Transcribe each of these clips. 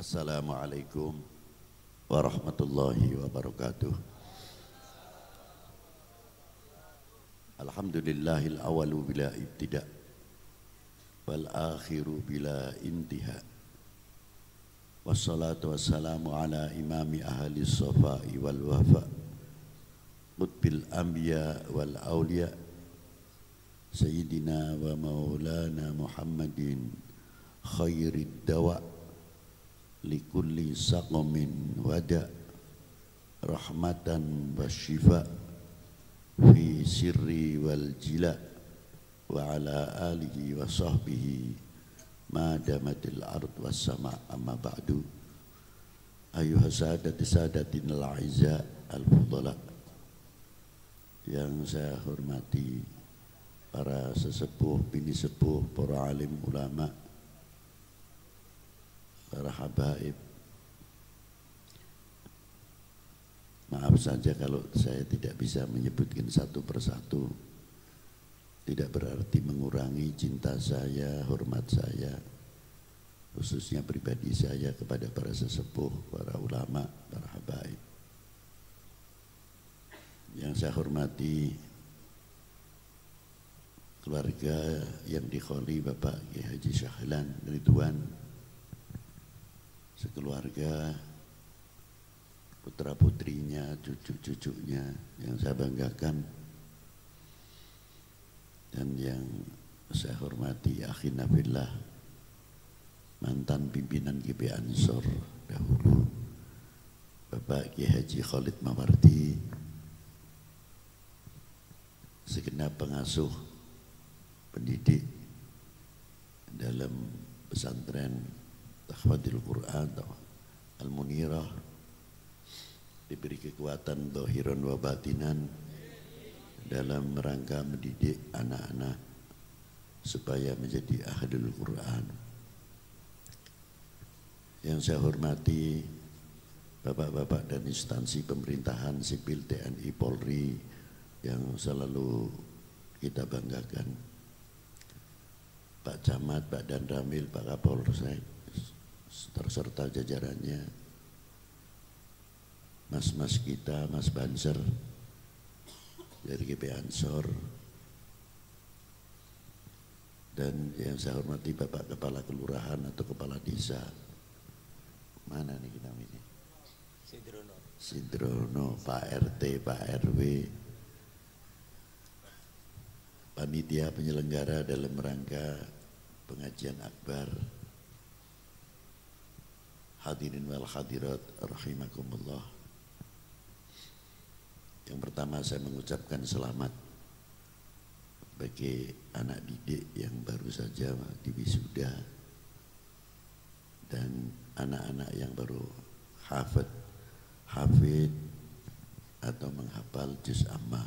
Assalamualaikum warahmatullahi wabarakatuh. Alhamdulillahil awalu bila ibtida wal akhiru bila intiha. Wassalatu wassalamu ala imami ahli safai wal wafa. Qutbil anbiya wal awliya Sayyidina wa maulana Muhammadin khairid dawa' likulli saqamin wada rahmatan wa syifa fi sirri wal jila wa ala alihi wa sahbihi ma damatil ard was sama amma ba'du. Ayuha sadati sadatin al aiza al fudala yang saya hormati para sesepuh bini sepuh para alim ulama para habaib. Maaf saja kalau saya tidak bisa menyebutkan satu persatu. Tidak berarti mengurangi cinta saya, hormat saya khususnya pribadi saya kepada para sesepuh, para ulama, para habaib. Yang saya hormati keluarga yang dikholi Bapak Kiai Haji Syahlan Ridwan sekeluarga putra putrinya cucu-cucunya yang saya banggakan dan yang saya hormati akhina fillah mantan pimpinan GP Ansor dahulu Bapak Kiai Haji Khalid Mawardi segenap pengasuh pendidik dalam pesantren tahfadil Quran Al-Munirah. Diberi kekuatan dohiran wa batinan dalam rangka mendidik anak-anak supaya menjadi ahlul Quran. Yang saya hormati bapak-bapak dan instansi pemerintahan sipil TNI Polri yang selalu kita banggakan. Pak Camat, Pak Dandramil, Pak Kapolsek, serta jajarannya. Mas-mas kita, mas Banser dari GP Ansor. Dan yang saya hormati Bapak Kepala Kelurahan atau Kepala Desa. Mana nih kita ini Sidrono Sidrono, Pak RT, Pak RW panitia penyelenggara dalam rangka pengajian akbar Hadirin wal hadirat rahimakumullah. Yang pertama saya mengucapkan selamat bagi anak didik yang baru saja diwisuda dan anak-anak yang baru hafid hafid atau menghafal juz amma.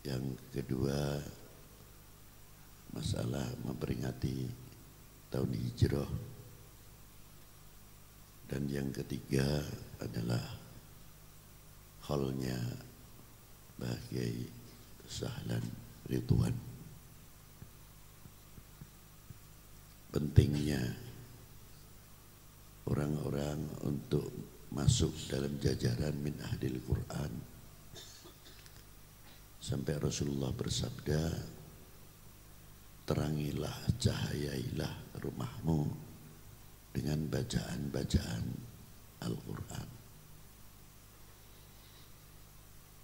Yang kedua masalah memperingati hijrah. Dan yang ketiga adalah halnya Bahagiai Sahlan Ridwan. Pentingnya orang-orang untuk masuk dalam jajaran min ahlil Quran. Sampai Rasulullah bersabda terangilah, cahayailah rumahmu dengan bacaan-bacaan Al-Quran.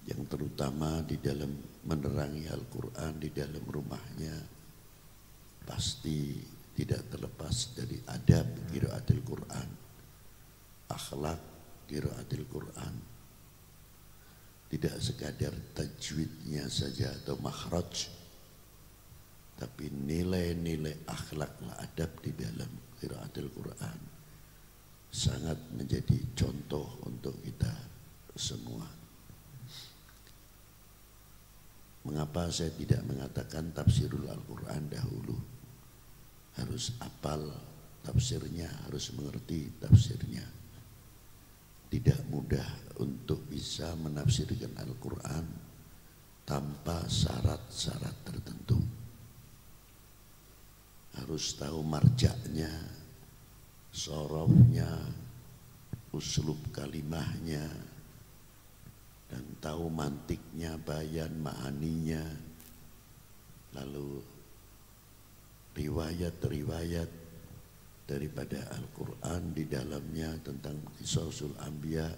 Yang terutama di dalam menerangi Al-Quran di dalam rumahnya pasti tidak terlepas dari adab kiraatil Quran, akhlak kiraatil Quran. Tidak sekadar tajwidnya saja atau makhraj, tapi nilai-nilai akhlaklah adab di dalam qiraatul Quran sangat menjadi contoh untuk kita semua. Mengapa saya tidak mengatakan tafsirul Al-Quran dahulu? Harus apal tafsirnya, harus mengerti tafsirnya. Tidak mudah untuk bisa menafsirkan Al-Quran tanpa syarat-syarat tertentu harus tahu marjaknya, sorofnya, uslub kalimahnya, dan tahu mantiknya, bayan, ma'aninya, lalu riwayat-riwayat daripada Al-Quran di dalamnya tentang kisah Ambiya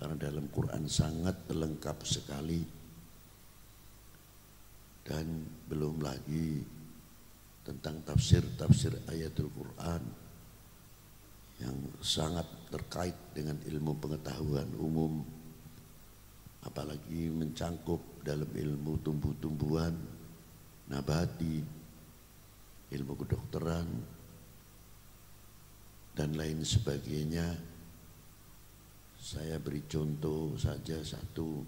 karena dalam Quran sangat lengkap sekali. Dan belum lagi tentang tafsir-tafsir ayatul Quran yang sangat terkait dengan ilmu pengetahuan umum apalagi mencangkup dalam ilmu tumbuh-tumbuhan nabati ilmu kedokteran dan lain sebagainya. Saya beri contoh saja satu.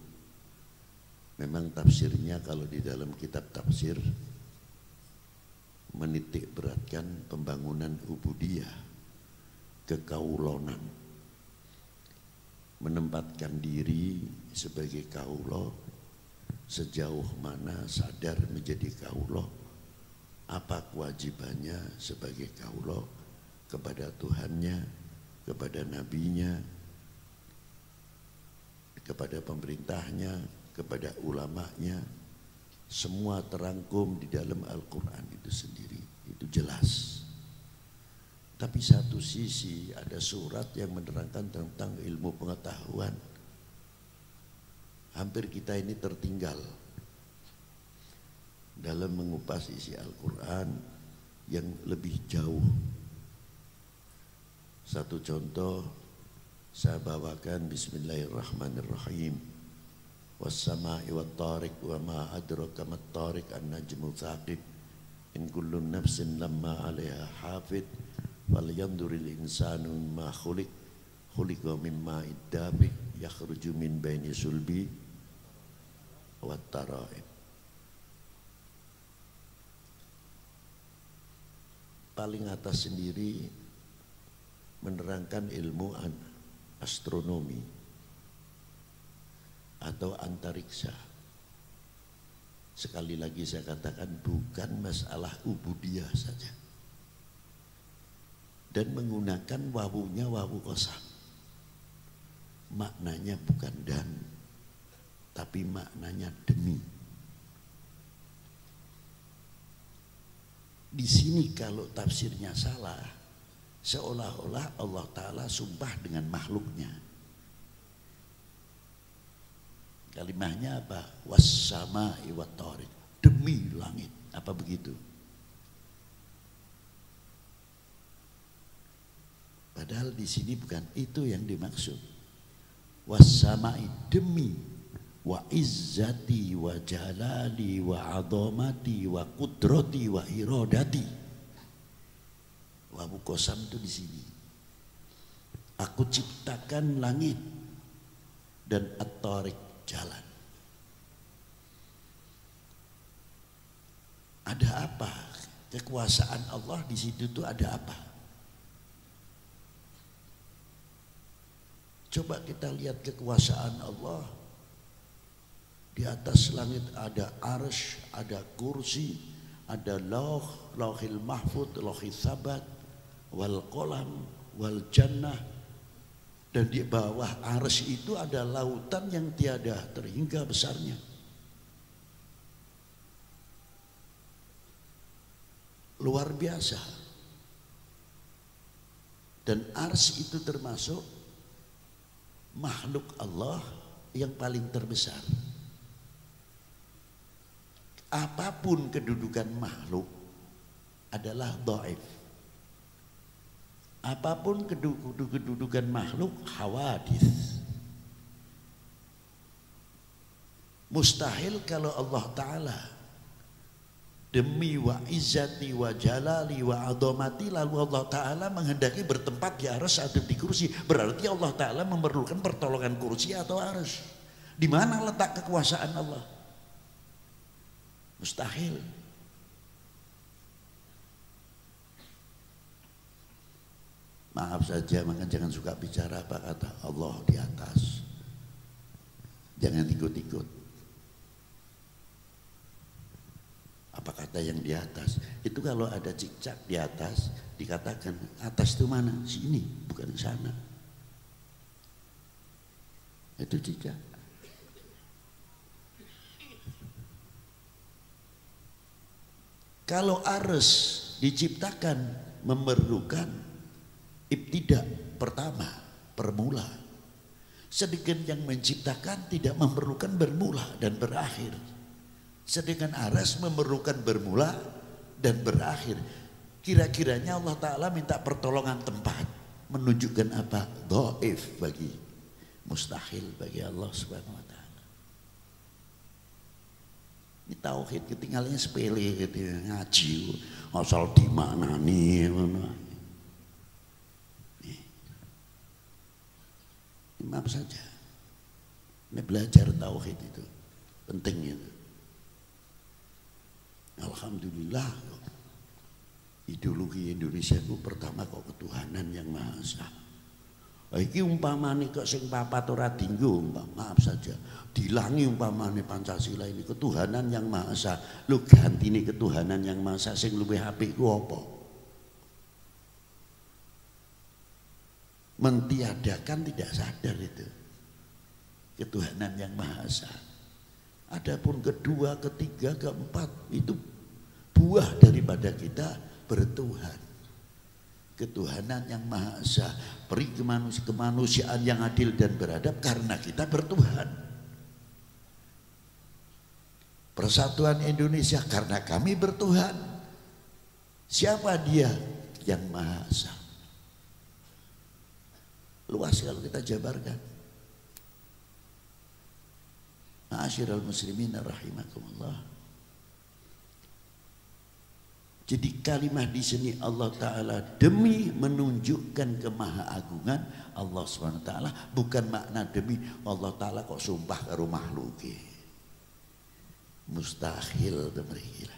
Memang tafsirnya kalau di dalam kitab tafsir menitik beratkan pembangunan ubudiyah kekaulonan. Menempatkan diri sebagai kaulo sejauh mana sadar menjadi kaulo apa kewajibannya sebagai kaulo kepada Tuhannya kepada nabinya kepada pemerintahnya kepada ulamanya semua terangkum di dalam Al-Quran itu sendiri. Itu jelas. Tapi satu sisi ada surat yang menerangkan tentang ilmu pengetahuan. Hampir kita ini tertinggal dalam mengupas isi Al-Quran yang lebih jauh. Satu contoh saya bawakan Bismillahirrahmanirrahim. والسماء والطارق وما أدرك ما الطارق النجم ثاقب إن كل نفس لما عليها حافظ فلينظر الإنسان مما خلق خلق من ماء الدافق يخرج من بين سلبي والترائب paling atas sendiri menerangkan ilmu astronomi atau antariksa. Sekali lagi saya katakan bukan masalah ubudiyah saja. Dan menggunakan wawunya wawu kosam. Maknanya bukan dan, tapi maknanya demi. Di sini kalau tafsirnya salah, seolah-olah Allah Ta'ala sumpah dengan makhluknya. Kalimahnya apa? Wassama iwatorik. Demi langit. Apa begitu? Padahal di sini bukan itu yang dimaksud. Wassamai demi wa izzati wa jalali wa adhamati wa kudrati wa irodati. Wa kosam itu di sini. Aku ciptakan langit dan at-tariq jalan. Ada apa? Kekuasaan Allah di situ tuh ada apa? Coba kita lihat kekuasaan Allah. Di atas langit ada arsh, ada kursi, ada loh, lohil mahfud, lohil sabat, wal kolam, wal jannah, dan di bawah ars itu ada lautan yang tiada terhingga besarnya. Luar biasa. Dan ars itu termasuk makhluk Allah yang paling terbesar. Apa pun kedudukan makhluk adalah do'if apa pun kedudukan makhluk hawadis. Mustahil kalau Allah Ta'ala demi wa izzati wa jalali wa adomati lalu Allah Ta'ala menghendaki bertempat di aras atau di kursi. Berarti Allah Ta'ala memerlukan pertolongan kursi atau aras. Di mana letak kekuasaan Allah? Mustahil Maaf saja, maka jangan suka bicara apa kata Allah di atas. Jangan ikut-ikut. Apa kata yang di atas? Itu kalau ada cicak di atas, dikatakan atas itu mana? Sini, bukan sana. Itu cicak. Kalau arus diciptakan memerlukan ibtidak pertama, permula. Sedangkan yang menciptakan tidak memerlukan bermula dan berakhir. Sedangkan aras memerlukan bermula dan berakhir. Kira-kiranya Allah Ta'ala minta pertolongan tempat. Menunjukkan apa? Do'if bagi mustahil bagi Allah Subhanahu wa taala. Ini tauhid ketinggalannya sepele gitu ya, ngaji asal dimaknani ngono. Maaf saja. Ini belajar tauhid itu penting itu. Alhamdulillah ideologi Indonesia itu pertama kok ketuhanan yang maha esa. Iki umpamane kok sing papat ora dinggo, maaf saja. Dilangi umpamane Pancasila ini ketuhanan yang maha esa. Lu gantine ketuhanan yang maha esa sing luwih apik ku apa? Mentiadakan tidak sadar itu. Ketuhanan yang maha esa. Adapun kedua, ketiga, keempat itu buah daripada kita bertuhan ketuhanan yang maha esa, peri kemanusiaan yang adil dan beradab karena kita bertuhan. Persatuan Indonesia karena kami bertuhan. Siapa dia yang maha esa? Luas kalau kita jabarkan. Ma'asyiral muslimin rahimakumullah. Jadi kalimat di sini Allah Ta'ala demi menunjukkan kemahaagungan Allah SWT bukan makna demi Allah Ta'ala kok sumpah ke rumah luki. Mustahil mereka.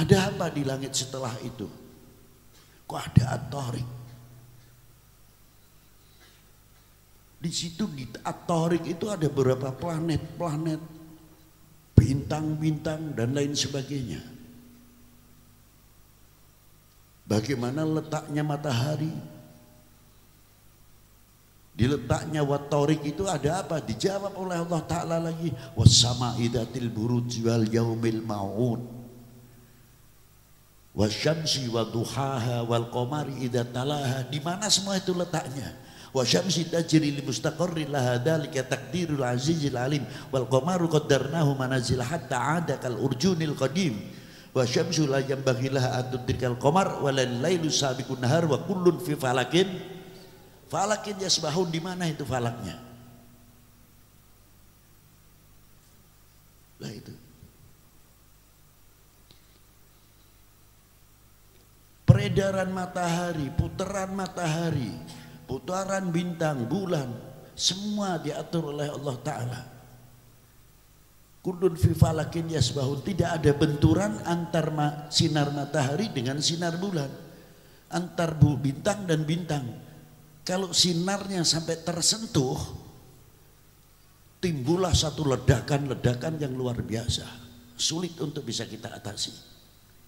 Ada apa di langit setelah itu? Kok ada atorik? Di situ di atorik itu ada beberapa planet-planet bintang-bintang dan lain sebagainya. Bagaimana letaknya matahari? Di letaknya watorik itu ada apa? Dijawab oleh Allah Ta'ala lagi. Wassama idatil buruj wal yaumil ma'un. Wasyamsi wa duhaha wal qamari idatalaha. Di mana semua itu letaknya? wa syamsi tajri li mustaqarrin laha dzalika taqdirul azizil alim. Wal qamaru qaddarnahu manazil hatta ada kal urjunil qadim. Wa syamsu la yanbaghi laha an tudrikal qamar wa lailu sabiqun nahar wa kullun fi falakin. Falakin yasbahun di mana itu falaknya? Lah itu peredaran matahari, putaran matahari, putaran bintang, bulan, semua diatur oleh Allah Ta'ala. Kudun fi falakin yasbahun. Tidak ada benturan antar sinar matahari dengan sinar bulan. Antar bu bintang dan bintang. Kalau sinarnya sampai tersentuh, timbullah satu ledakan-ledakan yang luar biasa. Sulit untuk bisa kita atasi.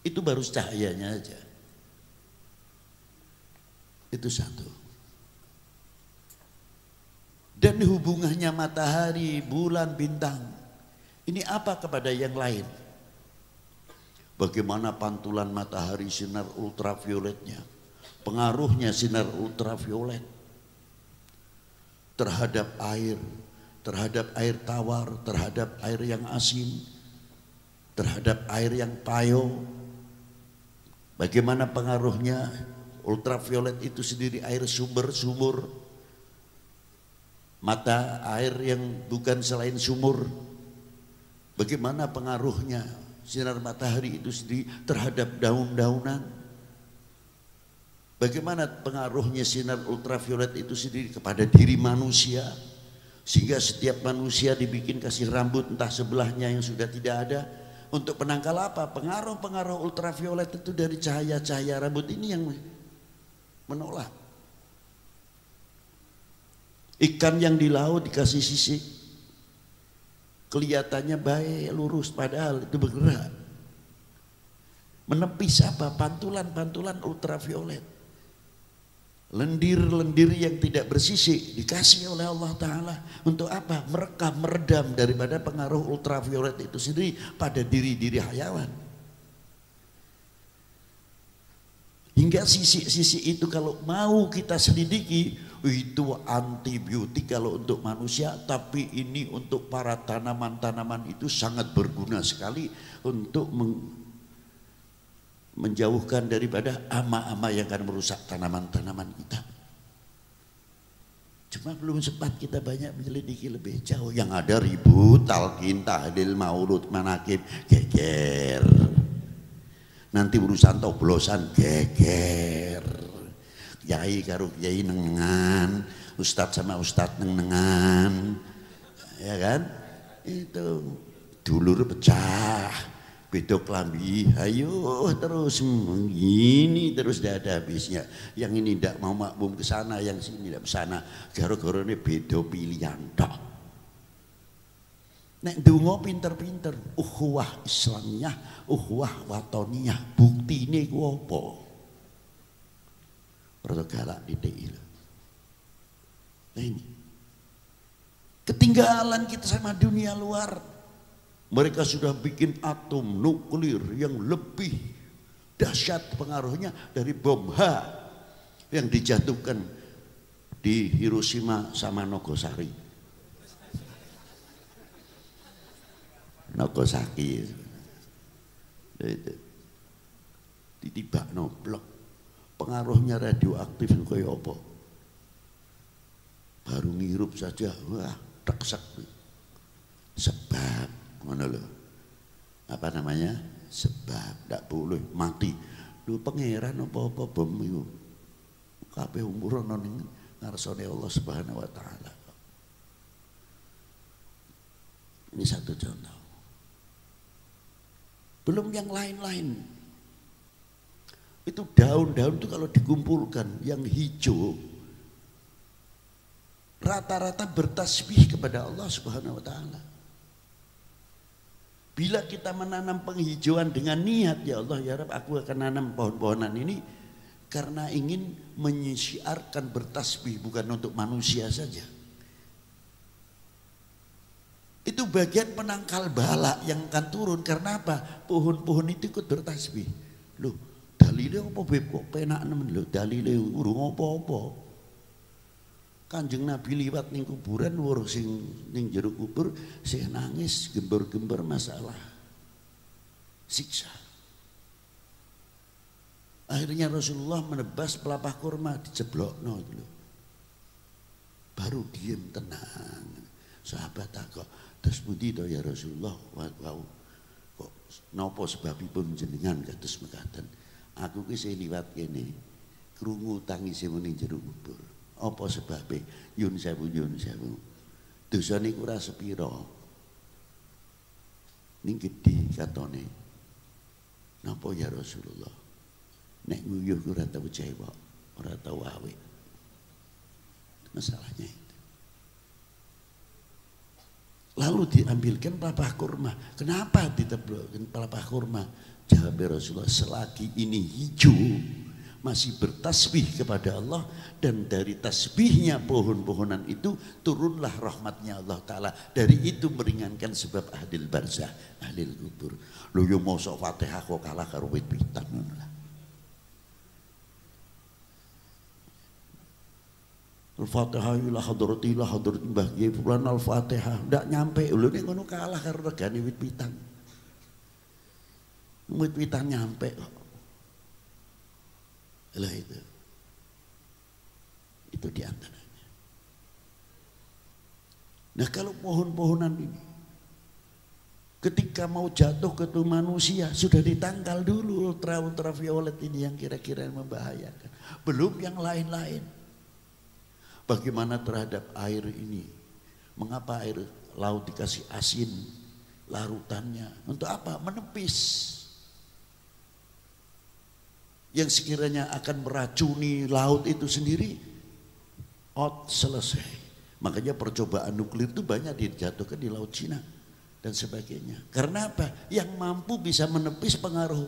Itu baru cahayanya aja. Itu satu dan hubungannya matahari, bulan, bintang. Ini apa kepada yang lain? Bagaimana pantulan matahari sinar ultravioletnya? Pengaruhnya sinar ultraviolet terhadap air, terhadap air tawar, terhadap air yang asin, terhadap air yang payo. Bagaimana pengaruhnya ultraviolet itu sendiri air sumber-sumur mata air yang bukan selain sumur. Bagaimana pengaruhnya sinar matahari itu sendiri terhadap daun-daunan? Bagaimana pengaruhnya sinar ultraviolet itu sendiri kepada diri manusia? Sehingga setiap manusia dibikin kasih rambut entah sebelahnya yang sudah tidak ada. Untuk penangkal apa? Pengaruh-pengaruh ultraviolet itu dari cahaya-cahaya rambut ini yang menolak. Ikan yang di laut dikasih sisik. Kelihatannya baik, lurus, padahal itu bergerak. Menepis apa? Pantulan-pantulan ultraviolet. Lendir-lendir yang tidak bersisik dikasih oleh Allah Ta'ala. Untuk apa? Merekam, meredam daripada pengaruh ultraviolet itu sendiri pada diri-diri hayawan. Hingga sisi-sisi itu kalau mau kita selidiki, itu antibiotik kalau untuk manusia, tapi ini untuk para tanaman-tanaman itu sangat berguna sekali untuk menjauhkan daripada ama-ama yang akan merusak tanaman-tanaman kita. Cuma belum sempat kita banyak menyelidiki lebih jauh. Yang ada ribut, talqin, tahlil, maulud, manakib, geger. Nanti urusan toblosan geger. Kiai karo kiai nengan, ustadz sama ustadz nengan. Ya kan? Itu dulur pecah beda kelambi ayo terus ini terus tidak ada habisnya yang ini tidak mau makmum ke sana yang sini tidak ke sana gara-gara ini beda pilihan tok nek dungo pinter-pinter uhwah islamiyah uhwah watoniyah bukti ini ku apa? Rada galak titik nah ini. Ketinggalan kita sama dunia luar. Mereka sudah bikin atom nuklir yang lebih dahsyat pengaruhnya dari bom H yang dijatuhkan di Hiroshima sama Nagasaki. Nagasaki. Itu. Ditibak no blok. Pengaruhnya radioaktif kayak apa? Baru ngirup saja, wah, teksak. Sebab ngono lho. Apa namanya? Sebab tidak boleh mati. Lu pangeran apa-apa bom itu. Kabeh umur ana ning ngarsane Allah Subhanahu wa taala. Ini satu contoh. Belum yang lain-lain. Itu daun-daun itu kalau dikumpulkan yang hijau rata-rata bertasbih kepada Allah Subhanahu wa taala. Bila kita menanam penghijauan dengan niat, ya Allah ya Rab, aku akan nanam pohon-pohonan ini karena ingin menyisiarkan bertasbih bukan untuk manusia saja. Itu bagian penangkal bala yang akan turun karena apa? Pohon-pohon itu ikut bertasbih. Loh, dalilnya apa beb kok penak nemen lho, dalilnya urung apa-apa. Kanjeng Nabi liwat ning kuburan weruh sing ning jero kubur sing nangis gembar-gembar masalah siksa. Akhirnya Rasulullah menebas pelapah kurma diceblokno dulu. Baru diem tenang. Sahabat takut, terus budi to ya Rasulullah wau kok napa sebabipun jenengan kados mekaten. Aku ki liwat kene krungu tangise ning jero kubur. Apa sebabnya? Yun sewu, yun sewu. Dosa niku ora sepira. Ning gedhe katone. Napa ya Rasulullah? Nek nguyuh ora tau cewek, ora tau awet. Masalahnya. Lalu diambilkan pelapah kurma. Kenapa diteblokkan pelapah kurma? Jawab Rasulullah, selagi ini hijau, masih bertasbih kepada Allah dan dari tasbihnya pohon-pohonan itu turunlah rahmatnya Allah Ta'ala dari itu meringankan sebab ahlil barzah ahlil kubur lu yang mau sok fatihah kok kalah karo wit pitan Al-Fatihah ila hadrati ila hadrati Mbah Kiai Fulan Al-Fatihah ndak nyampe lho nek ngono kalah karo regane wit pitan wit pitan nyampe kok lah itu. Itu di antaranya. Nah kalau pohon-pohonan ini ketika mau jatuh ke tubuh manusia sudah ditangkal dulu ultra ultraviolet ini yang kira-kira membahayakan. Belum yang lain-lain. Bagaimana terhadap air ini? Mengapa air laut dikasih asin larutannya? Untuk apa? Menepis yang sekiranya akan meracuni laut itu sendiri out selesai makanya percobaan nuklir itu banyak dijatuhkan di laut Cina dan sebagainya. Karena apa? Yang mampu bisa menepis pengaruh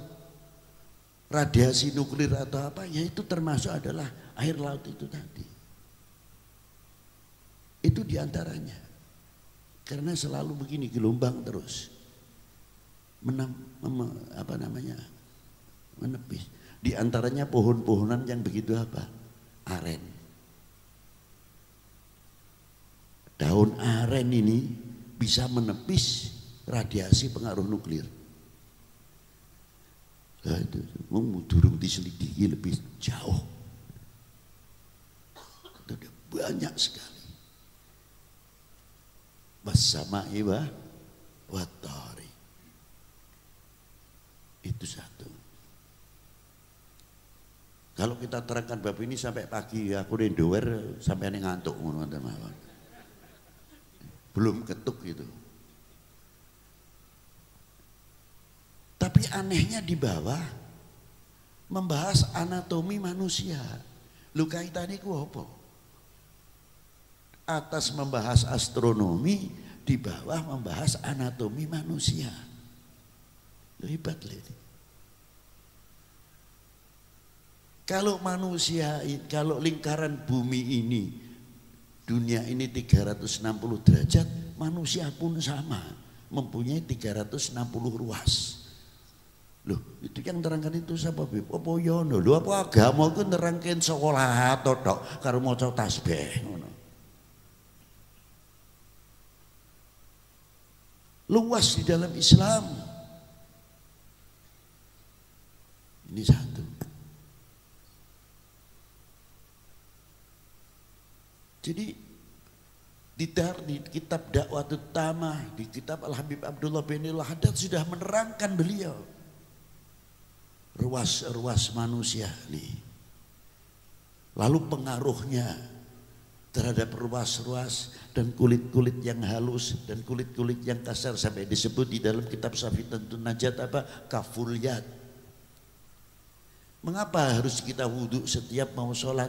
radiasi nuklir atau apa, ya itu termasuk adalah air laut itu tadi. Itu di antaranya. Karena selalu begini gelombang terus. Menam, mem, apa namanya? Menepis. Di antaranya pohon-pohonan yang begitu apa? Aren. Daun aren ini bisa menepis radiasi pengaruh nuklir. Nah, itu durung diselidiki lebih jauh. Banyak sekali. Bersama iwa watari. Itu satu. Kalau kita terangkan bab ini sampai pagi, aku rendower sampai ngantuk ngono mawon belum ketuk gitu. Tapi anehnya di bawah membahas anatomi manusia. Lu kaitannya ku apa? Atas membahas astronomi, di bawah membahas anatomi manusia. Hebat lihat. Kalau manusia, kalau lingkaran bumi ini dunia ini 360 derajat, manusia pun sama, mempunyai 360 ruas. Loh, itu yang terangkan itu siapa Bib? Apa yono? Loh, apa agama itu nerangkan sekolah atau dok karo maca tasbih ngono. Luas di dalam Islam. Ini satu. Jadi di, di kitab dakwah utama, di kitab Al-Habib Abdullah bin Al-Haddad sudah menerangkan beliau ruas-ruas manusia nih. Lalu pengaruhnya terhadap ruas-ruas dan kulit-kulit yang halus dan kulit-kulit yang kasar sampai disebut di dalam kitab Safi tentu Najat apa kafuliat. Mengapa harus kita wudhu setiap mau sholat?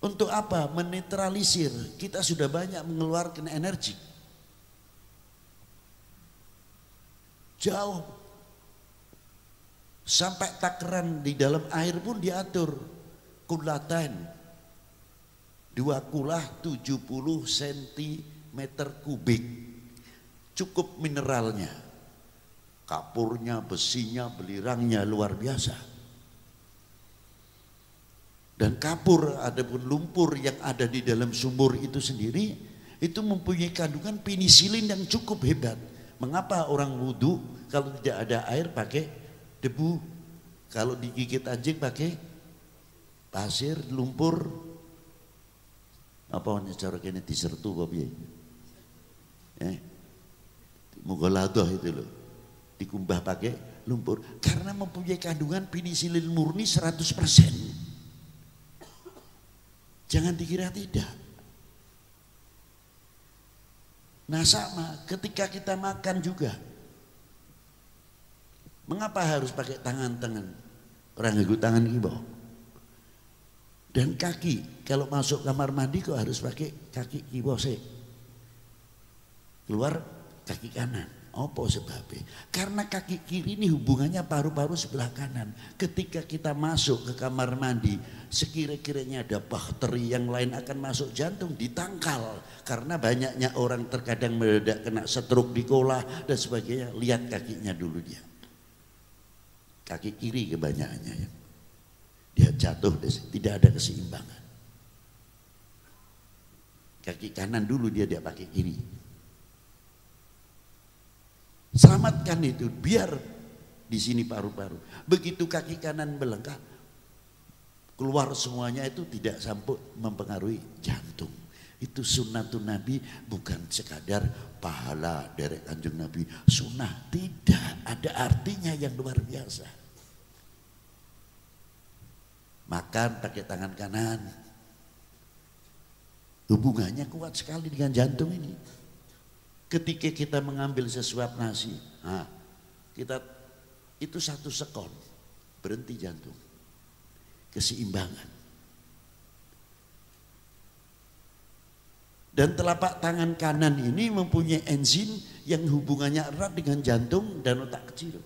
Untuk apa? Menetralisir. Kita sudah banyak mengeluarkan energi. Jauh. Sampai takaran di dalam air pun diatur. Kulatan. Dua kulah 70 cm kubik. Cukup mineralnya. Kapurnya, besinya, belirangnya luar biasa dan kapur adapun lumpur yang ada di dalam sumur itu sendiri itu mempunyai kandungan penisilin yang cukup hebat. Mengapa orang wudhu kalau tidak ada air pakai debu, kalau digigit anjing pakai pasir, lumpur, apa namanya cara kini disertu kok Eh, mugaladoh itu loh, dikumbah pakai lumpur karena mempunyai kandungan penisilin murni 100 persen. Jangan dikira tidak. Nah sama ketika kita makan juga. Mengapa harus pakai tangan-tangan? Orang ikut tangan ibu. Dan kaki, kalau masuk kamar mandi kok harus pakai kaki kibose. Keluar kaki kanan. Apa sebabnya? Karena kaki kiri ini hubungannya paru-paru sebelah kanan. Ketika kita masuk ke kamar mandi, sekira-kiranya ada bakteri yang lain akan masuk jantung, ditangkal. Karena banyaknya orang terkadang mendadak kena stroke di kolah dan sebagainya. Lihat kakinya dulu dia. Kaki kiri kebanyakannya ya. Dia jatuh, tidak ada keseimbangan. Kaki kanan dulu dia dia pakai kiri Selamatkan itu biar di sini paru-paru. Begitu kaki kanan melengkap, keluar semuanya itu tidak sampai mempengaruhi jantung. Itu sunnatun Nabi bukan sekadar pahala dari kanjeng Nabi. Sunnah tidak ada artinya yang luar biasa. Makan pakai tangan kanan. Hubungannya kuat sekali dengan jantung ini. Ketika kita mengambil sesuap nasi, nah, kita itu satu sekon berhenti jantung, keseimbangan. Dan telapak tangan kanan ini mempunyai enzim yang hubungannya erat dengan jantung dan otak kecil.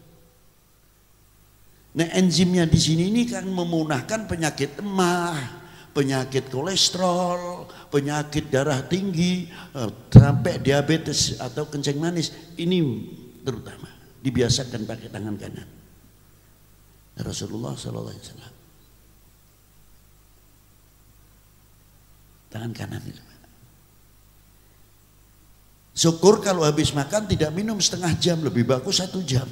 Nah enzimnya di sini ini kan memunahkan penyakit emah, penyakit kolesterol, penyakit darah tinggi, eh, sampai diabetes atau kencing manis. Ini terutama dibiasakan pakai tangan kanan. Rasulullah Wasallam tangan kanan itu. Syukur kalau habis makan tidak minum setengah jam, lebih bagus satu jam.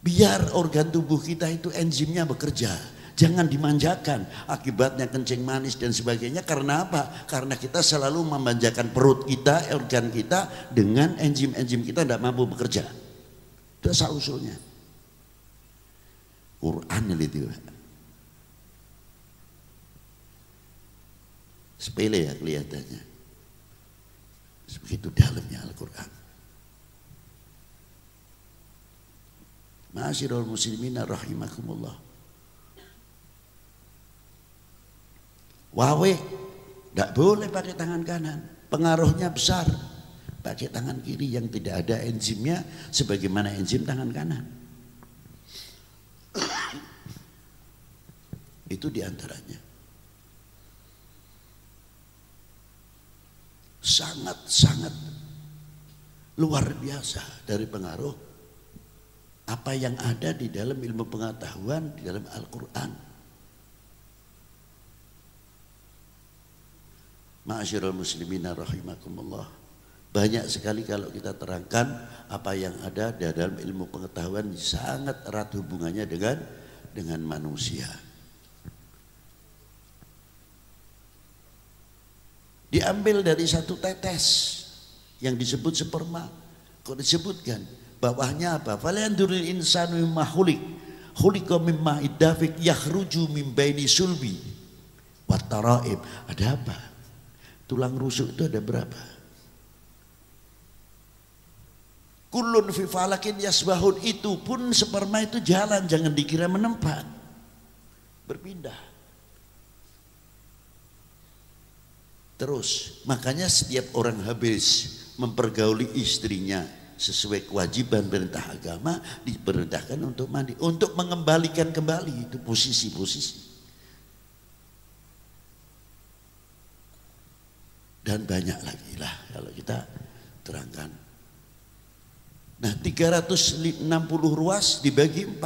Biar organ tubuh kita itu enzimnya bekerja. Jangan dimanjakan akibatnya kencing manis dan sebagainya karena apa? Karena kita selalu memanjakan perut kita, organ kita dengan enzim-enzim kita tidak mampu bekerja. Asal usulnya. Quran itu. Sepele ya kelihatannya. Begitu dalamnya Al-Quran. Ma'asyirul muslimina rahimakumullah. Wawe, tidak boleh pakai tangan kanan. Pengaruhnya besar. Pakai tangan kiri yang tidak ada enzimnya sebagaimana enzim tangan kanan. Itu di antaranya. Sangat-sangat luar biasa dari pengaruh apa yang ada di dalam ilmu pengetahuan di dalam Al-Quran. Ma'asyiral muslimin rahimakumullah. Banyak sekali kalau kita terangkan apa yang ada di dalam ilmu pengetahuan sangat erat hubungannya dengan dengan manusia. Diambil dari satu tetes yang disebut sperma. Kok disebutkan? Bawahnya apa? Falyanzuril insanu mimma khuliq. Khuliqa mimma idafik yakhruju min baini sulbi. Wataraib. Ada apa? Tulang rusuk itu ada berapa? Kulun fi falakin yasbahun itu pun sperma itu jalan jangan dikira menempat. Berpindah. Terus, makanya setiap orang habis mempergauli istrinya, sesuai kewajiban perintah agama diperintahkan untuk mandi untuk mengembalikan kembali itu posisi-posisi dan banyak lagi lah kalau kita terangkan. Nah 360 ruas dibagi 4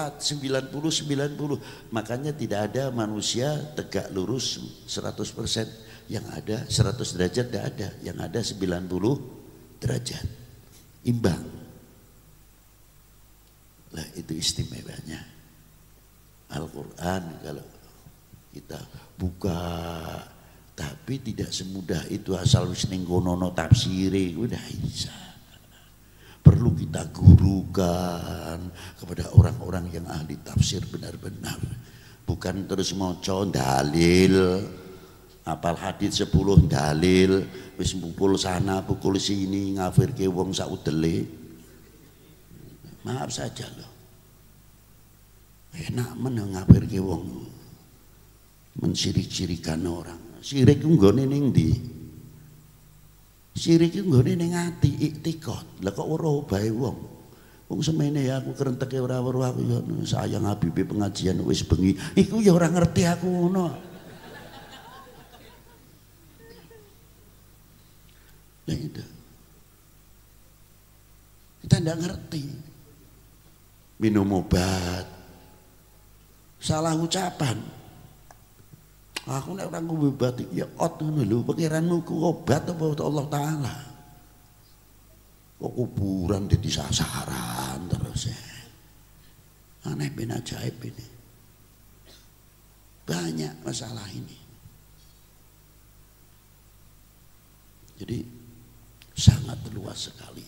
90 90 makanya tidak ada manusia tegak lurus 100% yang ada 100 derajat tidak ada. Yang ada 90 derajat. Imbang. Lah itu istimewanya. Al-Quran kalau kita buka tapi tidak semudah itu asal wis ning gonono tafsire udah bisa. Perlu kita gurukan kepada orang-orang yang ahli tafsir benar-benar. Bukan terus maca dalil, apal hadis 10 dalil wis pukul sana pukul sini ngafirke wong saudele maaf saja loh enak men ngafirke wong mensirik-sirikan orang sirik ku nggone ning ndi sirik ku nggone ning ati iktikad lah kok ora bae wong wong semene ya aku kerenteke ora weruh aku ya sayang Habibi pengajian wis bengi iku ya ora ngerti aku ngono Nah itu. Kita tidak ngerti. Minum obat. Salah ucapan. Aku nek orang obat ya ot ngono lho, pikiranmu ku obat apa Allah taala. Kok kuburan di sasaran terus ya. Aneh bin ajaib ini. Banyak masalah ini. Jadi sangat luas sekali.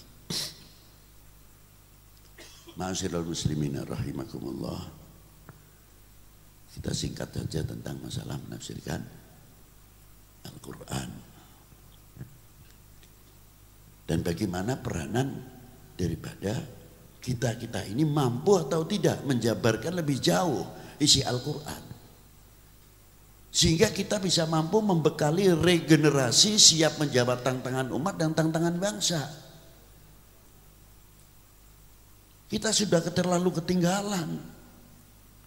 Ma'asyiral muslimin rahimakumullah. Kita singkat saja tentang masalah menafsirkan Al-Qur'an. Dan bagaimana peranan daripada kita-kita ini mampu atau tidak menjabarkan lebih jauh isi Al-Qur'an. Sehingga kita bisa mampu membekali regenerasi siap menjawab tantangan umat dan tantangan bangsa. Kita sudah terlalu ketinggalan.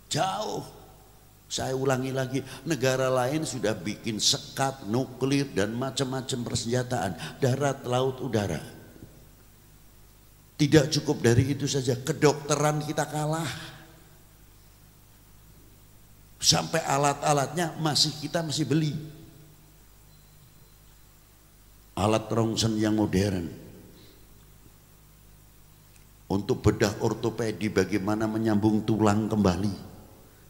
Jauh. Saya ulangi lagi, negara lain sudah bikin sekat, nuklir dan macam-macam persenjataan, darat, laut, udara. Tidak cukup dari itu saja, kedokteran kita kalah. Sampai alat-alatnya masih kita masih beli. Alat rongsen yang modern. Untuk bedah ortopedi bagaimana menyambung tulang kembali.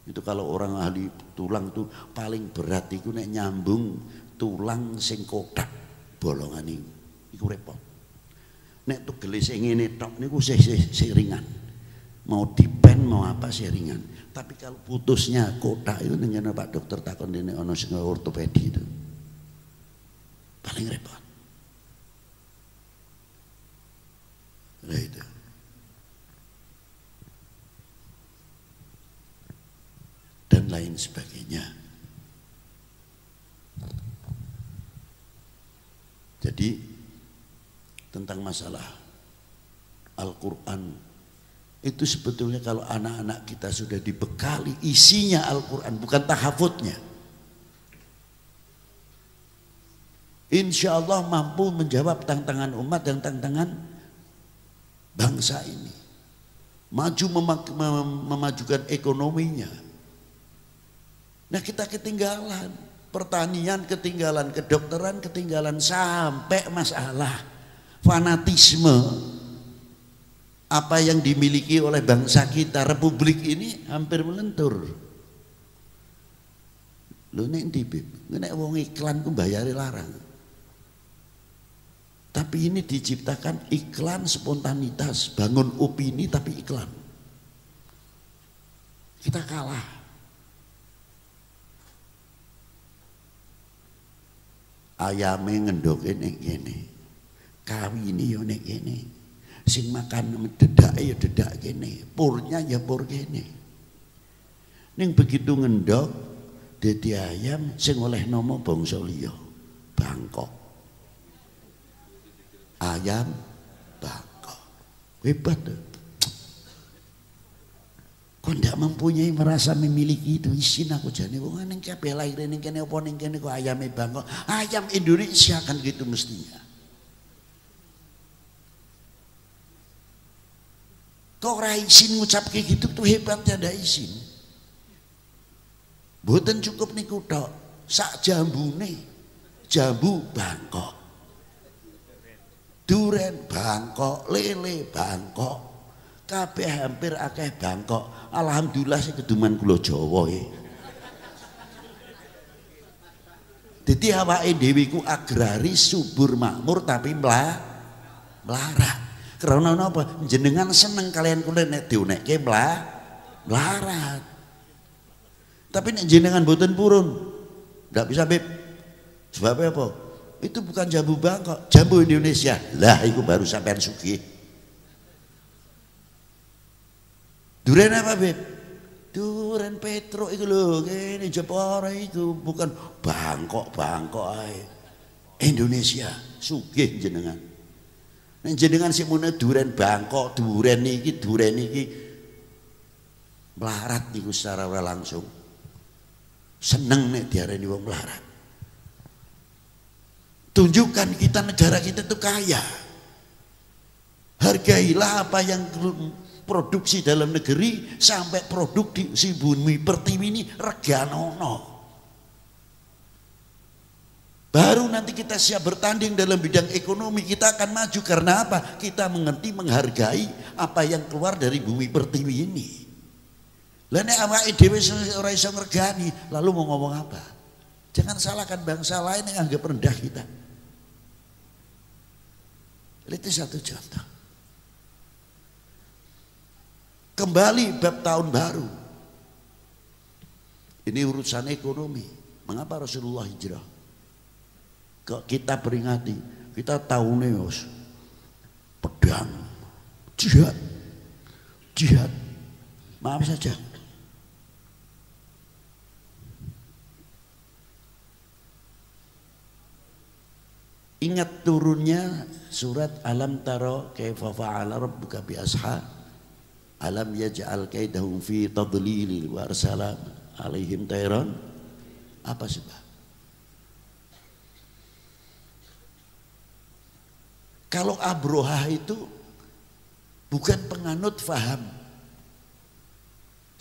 Itu kalau orang ahli tulang itu paling berat itu nek nyambung tulang sing kotak bolongan ini. Iku repot. Nek tuh gelis ini tok niku sih ringan. Mau dipen mau apa sih ringan tapi kalau putusnya kota itu dengan Pak Dokter takon ini ono sing ortopedi itu. Paling repot. Nah itu. Dan lain sebagainya. Jadi tentang masalah Al-Quran itu sebetulnya kalau anak-anak kita sudah dibekali isinya Al-Quran bukan tahafudnya Insya Allah mampu menjawab tantangan umat dan tantangan bangsa ini maju memajukan ekonominya nah kita ketinggalan. Pertanian ketinggalan kedokteran ketinggalan sampai masalah fanatisme. Apa yang dimiliki oleh bangsa kita republik ini hampir melentur. Lu nek ndi bib? Nek wong iklan ku bayari larang. Tapi ini diciptakan iklan spontanitas bangun opini tapi iklan. Kita kalah ayame ngendoke nek kene. Kawini yo nek kene. Sing makan dedak ya dedak gini purnya ya pur gini ning begitu ngendok dadi ayam sing oleh nomo bangsa liya Bangkok. Ayam Bangkok. Hebat tuh kok ndak mempunyai merasa memiliki itu isin aku jane wong ning kabeh lahir ning kene apa ning kene kok ayame Bangkok ayam Indonesia kan gitu mestinya Kok ora isin ngucap kayak gitu tuh hebatnya ada isin. Boten cukup niku tok. Sak jambune jambu Bangkok. Duren Bangkok, lele Bangkok. Kabeh hampir akeh Bangkok. Alhamdulillah sih keduman kula Jawa e. Jadi awake dhewe ku agraris subur makmur tapi melarat. Karena apa? Jenengan seneng kalian kulit nek diunekke mlah melarat. Tapi nek jenengan boten purun, ndak bisa beb. Sebab apa? Itu bukan jambu Bangkok, jambu Indonesia. Lah itu baru sampean sugih. Duren apa beb? Duren Petro itu loh, ini Jepara itu bukan Bangkok Bangkok ay. Indonesia sugih jenengan. Nek jenengan sing mune duren Bangkok, duren niki, duren niki melarat niku secara langsung. Seneng nek diarani wong melarat. Tunjukkan kita negara kita itu kaya. Hargailah apa yang produksi dalam negeri sampai produksi bumi pertiwi ini reganono. Baru nanti kita siap bertanding dalam bidang ekonomi, kita akan maju karena apa? Kita mengerti, menghargai apa yang keluar dari bumi pertiwi ini. Lah nek awake dhewe ora iso lalu mau ngomong apa? Jangan salahkan bangsa lain yang anggap rendah kita. Itu satu contoh. Kembali bab tahun baru. Ini urusan ekonomi. Mengapa Rasulullah hijrah? Kok kita peringati, kita tahu neos, pedang, jihad, jihad. Maaf saja, Ingat turunnya surat alam taro kefafa fa'ala rabbuka bi ashab Alam yaj'al kaidahum fi tadlili wa arsala alaihim tayran? Apa sebab Kalau Abroha itu bukan penganut faham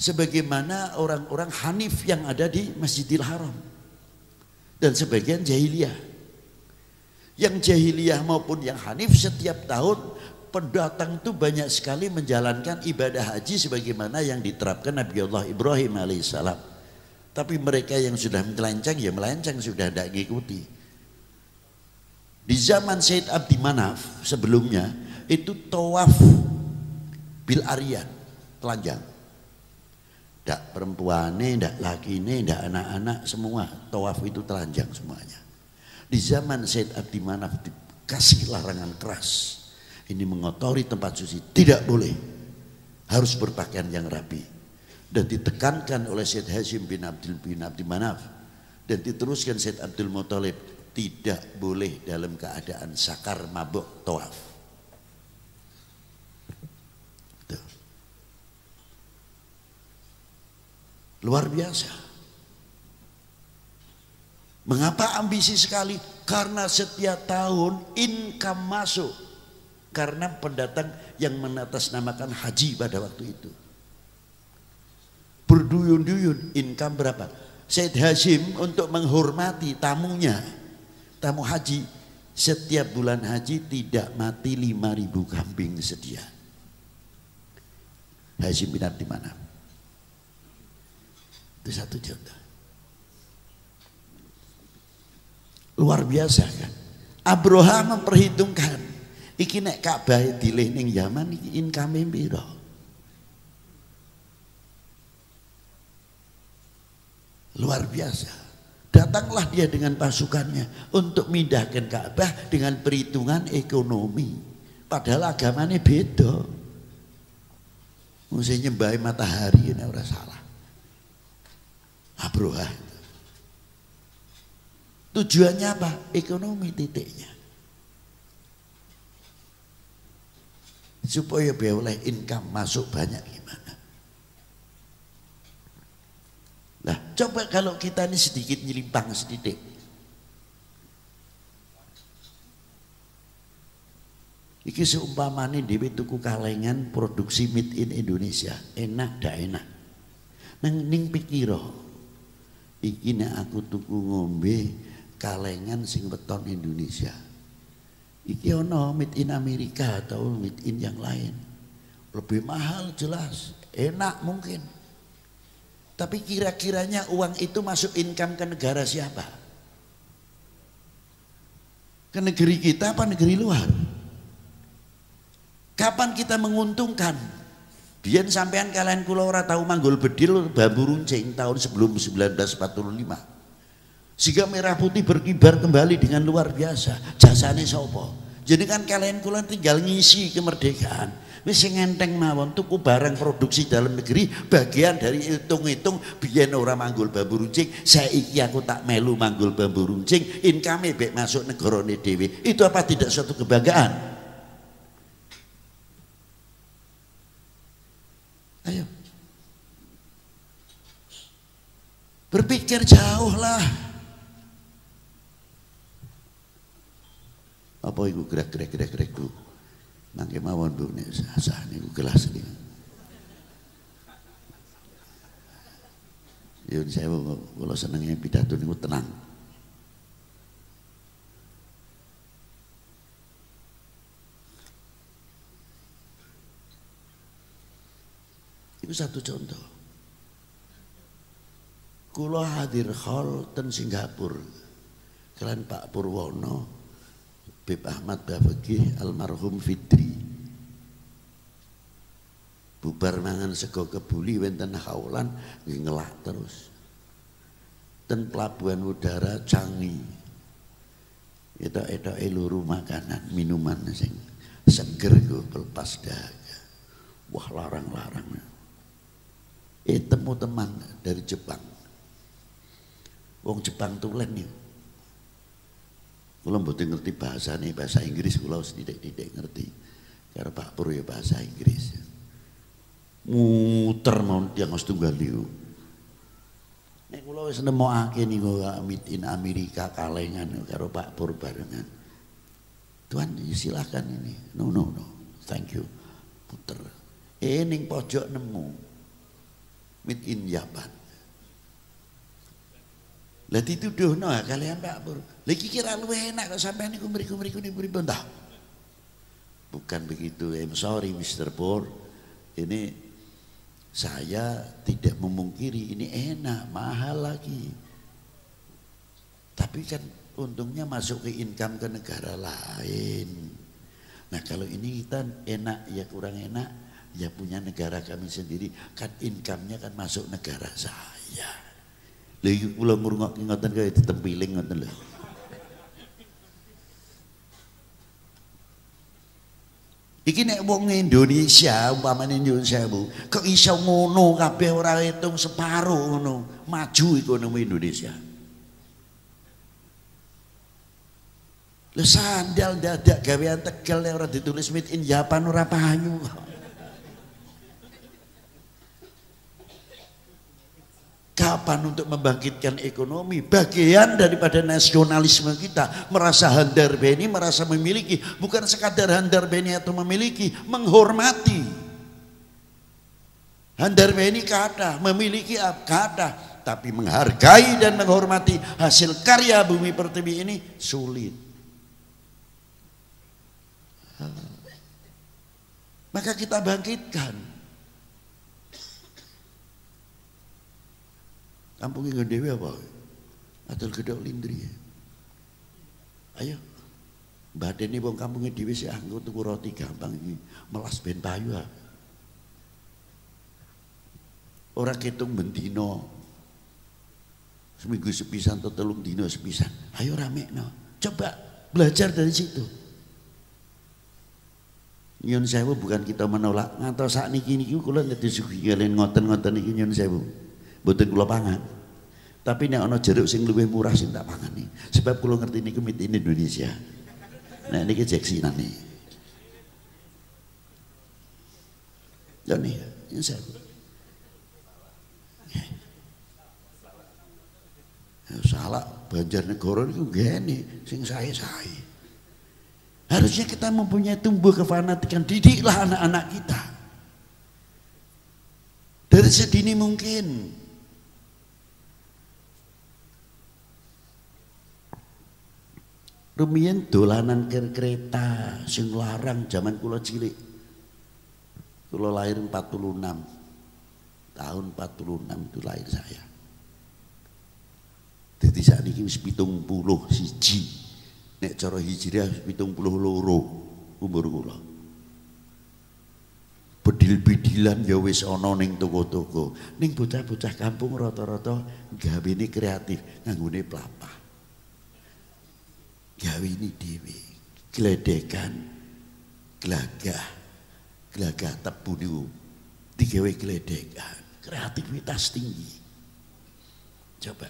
sebagaimana orang-orang Hanif yang ada di Masjidil Haram dan sebagian jahiliyah. Yang jahiliyah maupun yang hanif setiap tahun pendatang itu banyak sekali menjalankan ibadah haji sebagaimana yang diterapkan Nabi Allah Ibrahim alaihissalam. Tapi mereka yang sudah melenceng ya melenceng sudah tidak mengikuti. Di zaman Said Abdi Manaf sebelumnya itu tawaf bil Aryan telanjang. Tidak perempuan, tidak laki, tidak anak-anak semua tawaf itu telanjang semuanya. Di zaman Said Abdi Manaf dikasih larangan keras. Ini mengotori tempat suci. Tidak boleh. Harus berpakaian yang rapi. Dan ditekankan oleh Said Hashim bin Abdul bin Abdi Manaf. Dan diteruskan Said Abdul Muthalib. Tidak boleh dalam keadaan sakar mabuk tawaf. Luar biasa. Mengapa ambisi sekali? Karena setiap tahun income masuk. Karena pendatang yang menatasnamakan haji pada waktu itu. Berduyun-duyun income berapa? Said Hashim untuk menghormati tamunya. Tamu haji setiap bulan haji tidak mati 5000 kambing sedia. Hashim bin Abdi mana? Itu satu contoh. Luar biasa kan. Abroha memperhitungkan iki nek Ka'bah dilih ning Yaman iki income piro? Luar biasa. Datanglah dia dengan pasukannya untuk mindahkan Ka'bah dengan perhitungan ekonomi. Padahal agamanya beda. Mesti nyembah matahari ini orang salah. Abroha. Tujuannya apa? Ekonomi titiknya. Supaya biar oleh income masuk banyak gimana. Nah coba kalau kita ini sedikit nyelimpang sedikit. Iki seumpamane dhewe tuku kalengan produksi made in Indonesia, enak dah enak. Nang ning pikiro, iki nek aku tuku ngombe kalengan sing weton Indonesia. Iki ono made in Amerika atau made in yang lain. Lebih mahal jelas, enak mungkin. Tapi kira-kiranya uang itu masuk income ke negara siapa? Ke negeri kita apa negeri luar? Kapan kita menguntungkan? Biar sampean kalian kula ora tahu manggul bedil bambu runcing tahun sebelum 1945. Sehingga merah putih berkibar kembali dengan luar biasa. Jasane sopo. Jadi kan kalian kalian tinggal ngisi kemerdekaan. Wis ngenteng mawon tuku barang produksi dalam negeri bagian dari hitung-hitung biyen ora manggul bambu runcing, saiki aku tak melu manggul bambu runcing, income bek masuk negarane dhewe. Itu apa tidak suatu kebanggaan? Ayo. Berpikir jauh lah. Apa iku gerak-gerak gerak-gerak Bu? Mangke mawon Bu nek sah niku gelas iki. Yun saya kalau senengnya pidato niku tenang. Itu satu contoh. Kulo hadir hall ten Singapura. Kalian Pak Purwono Bib Ahmad Bafegi almarhum Fitri. Bubar mangan sego kebuli wenten haulan ngelak terus. Dan pelabuhan udara Canggih itu itu eluru makanan minuman sing seger go pelepas dahaga. Wah larang-larang. Eh temu teman dari Jepang. Wong Jepang tulen nih Kula mboten ngerti bahasane bahasa Inggris kula sithik-sithik ngerti. Karo Pak Pur ya bahasa Inggris. Muter mau tiang setunggal niku. Nek kula wis nemokake niku meet in Amerika kalengan karo Pak Pur barengan. Tuhan silakan ini. No no no. Thank you. Puter. Eh ning pojok nemu. Meet in Japan. Lah dituduhno kalian Pak Pur. Lagi kira lu enak kok sampean niku mriku-mriku niku pripun ta? Bukan begitu. I'm sorry Mr. Pur. Ini saya tidak memungkiri ini enak, mahal lagi. Tapi kan untungnya masuk ke income ke negara lain. Nah kalau ini kita enak ya kurang enak ya punya negara kami sendiri kan income-nya kan masuk negara saya. Lha iki kula ngrungokke ngoten kaya ditempiling ngoten lho. Iki nek wong Indonesia umpamane nyuwun sewu, kok iso ngono kabeh ora hitung separo ngono, maju ekonomi Indonesia. Lah sandal dadak gawean Tegal ora ditulis made in Japan ora payu kok. Kapan untuk membangkitkan ekonomi? Bagian daripada nasionalisme kita. Merasa handar beni, merasa memiliki. Bukan sekadar handar beni atau memiliki. Menghormati. Handar beni kata, memiliki kata. Tapi menghargai dan menghormati hasil karya bumi pertiwi ini sulit. Maka kita bangkitkan. Kampung ini dewe apa? Atul gedok lindri. Ayo. Badan ini bang kampungnya dewe sih anggo tuku roti gampang ini. Melas ben payu ah. Orang ketung bentino. Seminggu sepisan atau telung dino sepisan. Ayo rame no. Coba belajar dari situ. Nyun sewu bukan kita menolak. Ngantos saat niki niki kula ngerti sugi kalian ngoten-ngoten niki nyun sewu. Mboten kula pangan. Tapi nek ana jeruk sing luwih murah sing tak pangan nih. Sebab kula ngerti niku mit Indonesia. Nah niki jeksinane. Ya nih, ini saya. Ya, salah Banjarnegara niku gene sing sae-sae. Harusnya kita mempunyai tumbuh kefanatikan didiklah anak-anak kita. Dari sedini mungkin Rumiyin dolanan kereta sing larang zaman kula cilik. Kula lahir 46. Tahun 46 itu lahir saya. Jadi saat ini wis pitung puluh siji. Nek cara hijriah pitung puluh loro umur kula. Bedil-bedilan ya wis ana ning toko-toko. Ning bocah-bocah kampung rata-rata gawene kreatif nganggone pelapah gawe ini dewi geledekan gelagah gelagah tebu niku digawe geledekan kreativitas tinggi. Coba.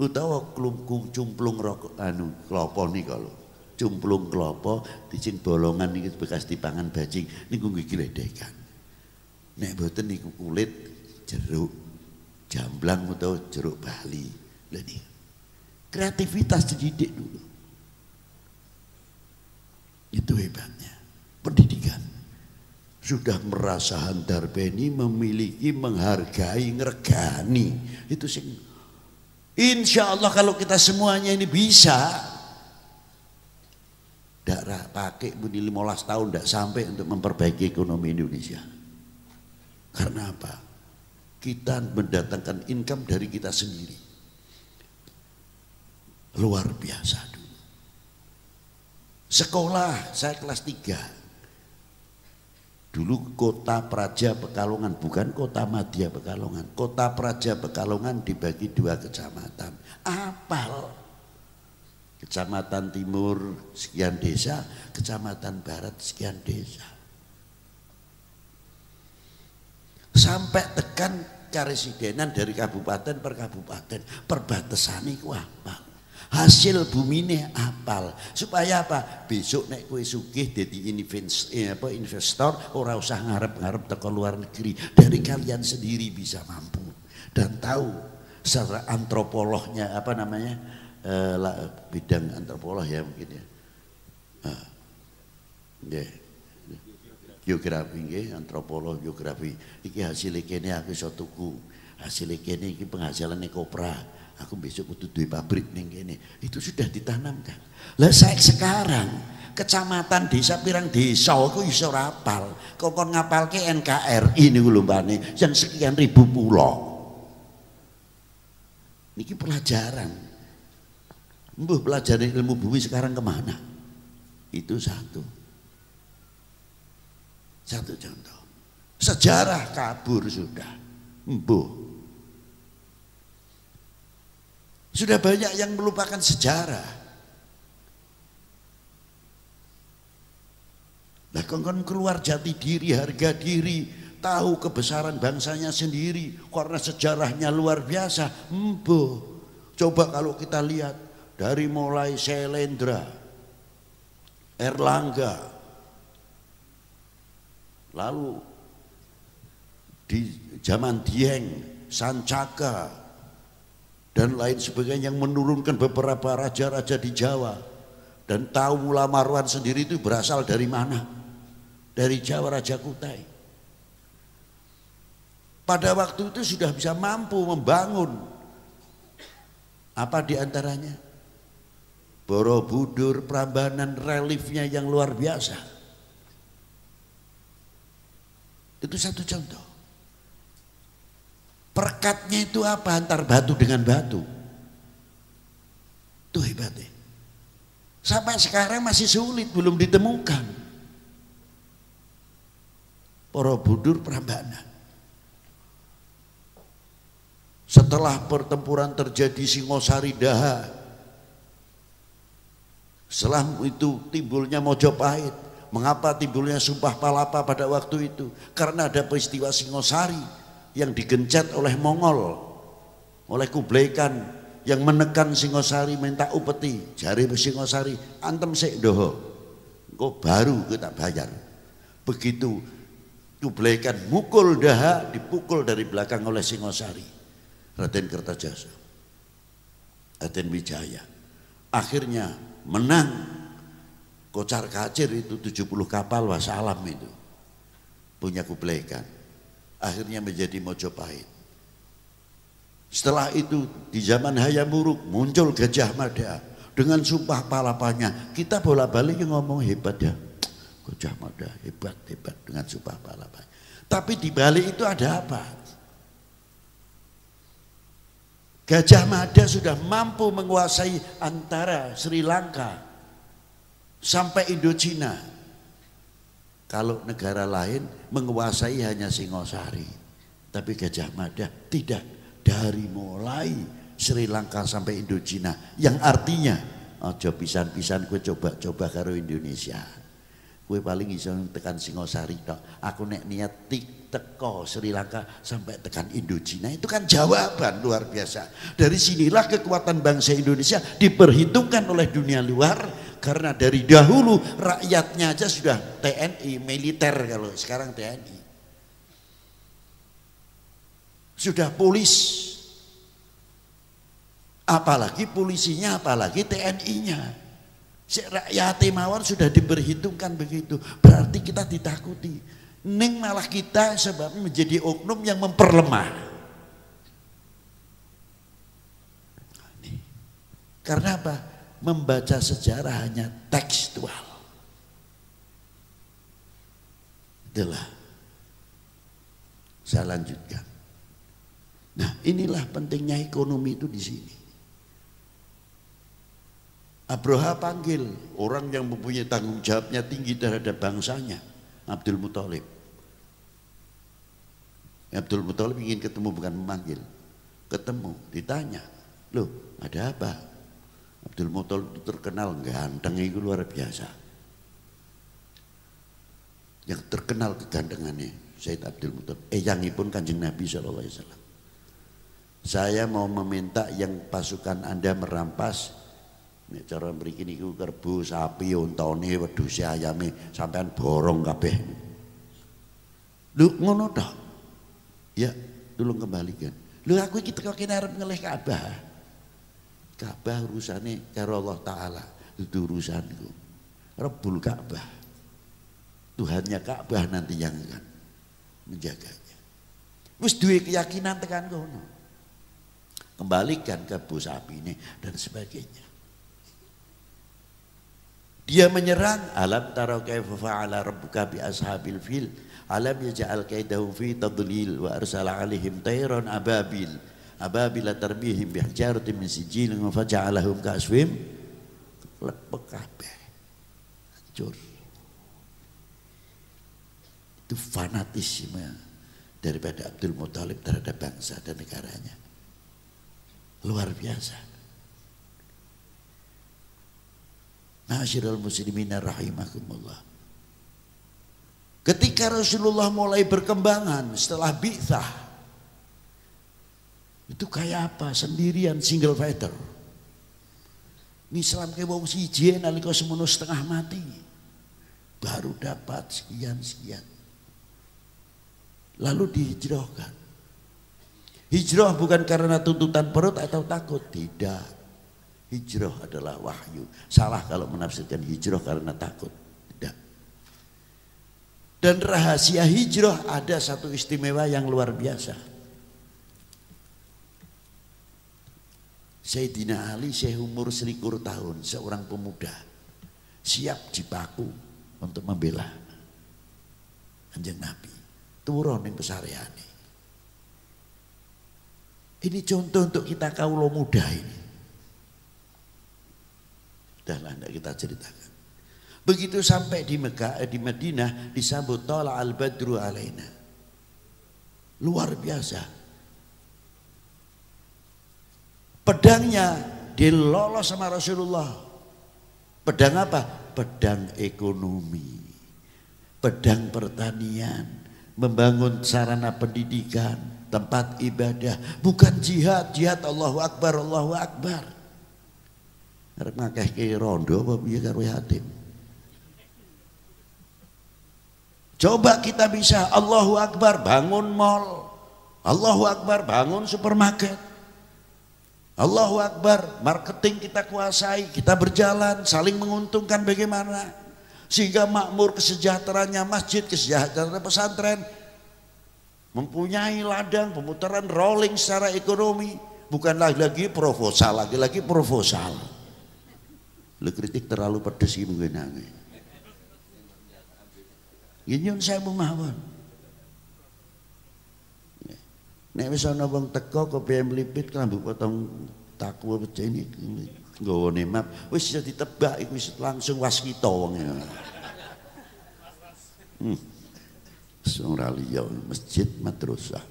Utawa klungkung cumplung rokok anu klopo nih kalau cumplung klopo dicing bolongan nih bekas dipangan bajing niku nggih geledekan nek boten niku kulit jeruk jamblang utawa jeruk bali. Lha Kreativitas dididik dulu. Itu hebatnya. Pendidikan. Sudah merasa handar beni, memiliki, menghargai, ngergani. Itu sing Insya Allah kalau kita semuanya ini bisa, daerah pakai budi 15 tahun tidak sampai untuk memperbaiki ekonomi Indonesia. Karena apa? Kita mendatangkan income dari kita sendiri. Luar biasa dulu. Sekolah, saya kelas 3. Dulu kota Praja Pekalongan, bukan kota Madia Pekalongan. Kota Praja Pekalongan dibagi dua kecamatan. Apal. Kecamatan Timur sekian desa, Kecamatan Barat sekian desa. Sampai tekan karesidenan dari kabupaten per kabupaten, perbatasan itu apa? Hasil bumi ini apal. Supaya apa? Besok nek kue sugih jadi eh, apa, investor orang usah ngarep-ngarep teko luar negeri. Dari kalian sendiri bisa mampu. Dan tahu secara antropolognya apa namanya? Eh, bidang antropolog ya mungkin ya. Ah, yeah. geografi nggih antropolog geografi. Iki hasil kene aku iso tuku. Hasil kene iki penghasilan kopra aku besok kudu duwe pabrik ning kene. Itu sudah ditanamkan. Lah saya sekarang kecamatan desa pirang desa aku iso rapal. Kok kon ngapalke NKRI niku lho mbane yang sekian ribu pulau. Niki pelajaran. Mbuh pelajaran ilmu bumi sekarang ke mana? Itu satu. Satu contoh. Sejarah kabur sudah. Mbuh Sudah banyak yang melupakan sejarah. Nah, kon keluar jati diri, harga diri, tahu kebesaran bangsanya sendiri karena sejarahnya luar biasa. Embo. Coba kalau kita lihat dari mulai Selendra, Erlangga, lalu di zaman Dieng, Sancaka, dan lain sebagainya yang menurunkan beberapa raja-raja di Jawa. Dan tahu Mula Marwan sendiri itu berasal dari mana? Dari Jawa Raja Kutai. Pada waktu itu sudah bisa mampu membangun. Apa di antaranya Borobudur Prambanan reliefnya yang luar biasa. Itu satu contoh Perkatnya itu apa antar batu dengan batu? Itu hebatnya. Sampai sekarang masih sulit, belum ditemukan. Borobudur Prambanan. Setelah pertempuran terjadi Singosari Daha, setelah itu timbulnya Mojopahit. Mengapa timbulnya Sumpah Palapa pada waktu itu? Karena ada peristiwa Singosari yang digencet oleh Mongol oleh Kublai yang menekan Singosari minta upeti jari Singosari antem sik doho kok baru kita bayar. Begitu Kublai Khan mukul daha dipukul dari belakang oleh Singosari. Raden Kertajasa. Raden Wijaya. Akhirnya menang. Kocar kacir itu 70 kapal wasalam itu. Punya Kublai akhirnya menjadi Mojopahit. Setelah itu di zaman Hayam Buruk muncul Gajah Mada dengan sumpah palapanya. Kita bola balik ngomong hebat ya. Gajah Mada hebat hebat dengan sumpah palapanya. Tapi di balik itu ada apa? Gajah Mada sudah mampu menguasai antara Sri Lanka sampai Indochina kalau negara lain menguasai hanya Singosari, tapi Gajah Mada tidak dari mulai Sri Lanka sampai Indochina, yang artinya ojo pisan-pisan gue coba-coba karo Indonesia. Gue paling iso tekan Singosari tok. Aku nek niat tik teko Sri Lanka sampai tekan Indochina itu kan jawaban luar biasa. Dari sinilah kekuatan bangsa Indonesia diperhitungkan oleh dunia luar karena dari dahulu rakyatnya aja sudah TNI, militer kalau sekarang TNI. Sudah polis. Apalagi polisinya, apalagi TNI-nya. Rakyat mawar sudah diperhitungkan begitu. Berarti kita ditakuti. Neng malah kita sebab menjadi oknum yang memperlemah. Karena apa? membaca sejarah hanya tekstual. Itulah. Saya lanjutkan. Nah, inilah pentingnya ekonomi itu di sini. Abroha panggil orang yang mempunyai tanggung jawabnya tinggi terhadap bangsanya, Abdul Muthalib. Abdul Muthalib ingin ketemu bukan memanggil. Ketemu, ditanya, loh ada apa? Abdul Muthalib itu terkenal ganteng itu luar biasa. Yang terkenal kegantengannya Said Abdul Muthalib. Eh yang pun kanjeng Nabi SAW. Saya mau meminta yang pasukan Anda merampas Nek cara mriki niku kerbu, sapi, untane, wedhus, ayame sampean borong kabeh. Lu ngono tok. Ya, tolong kembalikan. Lu aku iki teko kene arep ngelih Ka'bah. Ka'bah urusane karo Allah taala, itu urusanku. Rabbul Ka'bah. Tuhannya Ka'bah nanti yang akan menjaganya. Wis duwe keyakinan tekan kono. Kembalikan ke sapi ini dan sebagainya. Dia menyerang. Alam tara kaifa fa'ala rabbuka bi ashabil fil? Alam yaj'al kaidahum fi tadlil wa arsala alaihim tayran ababil? Ababil tarbihim bi hijaratin min sijil wa faja'alahum kaswim lepek kabeh. Hancur. Itu fanatisme daripada Abdul Muthalib terhadap bangsa dan negaranya. Luar biasa Ma'asyiral muslimin rahimakumullah. Ketika Rasulullah mulai berkembangan setelah bi'thah. Itu kayak apa? Sendirian single fighter. Ini Islam ke nalika semono setengah mati. Baru dapat sekian-sekian. Lalu dihijrahkan. Hijrah bukan karena tuntutan perut atau takut, tidak. Hijrah adalah wahyu. Salah kalau menafsirkan hijrah karena takut. Tidak. Dan rahasia hijrah ada satu istimewa yang luar biasa. Sayyidina Ali saya umur selikur tahun, seorang pemuda. Siap dipaku untuk membela anjing Nabi. Turun yang pesariani. Ini contoh untuk kita kaulo muda ini. Sudahlah tidak kita ceritakan. Begitu sampai di Mekah, eh, di Madinah disambut tala al badru alaina. Luar biasa. Pedangnya dilolos sama Rasulullah. Pedang apa? Pedang ekonomi. Pedang pertanian. Membangun sarana pendidikan. Tempat ibadah. Bukan jihad. Jihad Allahu Akbar, Allahu Akbar. Arep ngakehke rondo apa piye karo yatim. Coba kita bisa Allahu Akbar bangun mall. Allahu Akbar bangun supermarket. Allahu Akbar marketing kita kuasai, kita berjalan saling menguntungkan bagaimana sehingga makmur kesejahteraannya masjid, kesejahteraan pesantren mempunyai ladang pemutaran rolling secara ekonomi bukan lagi-lagi proposal lagi-lagi proposal Lu kritik terlalu pedes iki mungkin Nyun saya mawon. Nek wis ana wong teko kepen mlipit kelambu potong takwa becah ini nggawane map wis bisa ditebak iku wis langsung waskita wong ya. Hmm. Ora liya masjid madrasah.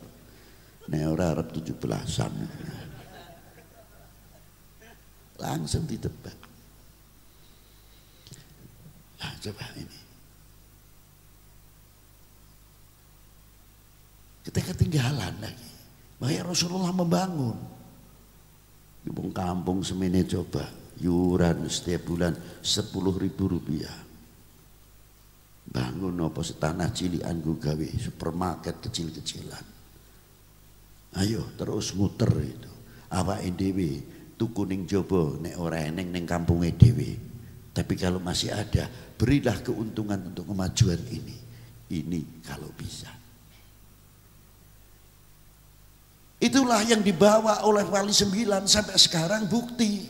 Nek ora arep 17-an. Langsung ditebak. Nah, coba ini. Kita ketinggalan lagi. Makanya Rasulullah membangun. Di kampung semene coba. Yuran setiap bulan sepuluh ribu rupiah. Bangun apa setanah cilian gue gawe. Supermarket kecil-kecilan. Ayo terus muter itu. Apa NDW tuku ning jobo nek ora eneng ning kampunge dhewe. Tapi kalau masih ada, berilah keuntungan untuk kemajuan ini. Ini kalau bisa. Itulah yang dibawa oleh wali sembilan sampai sekarang bukti.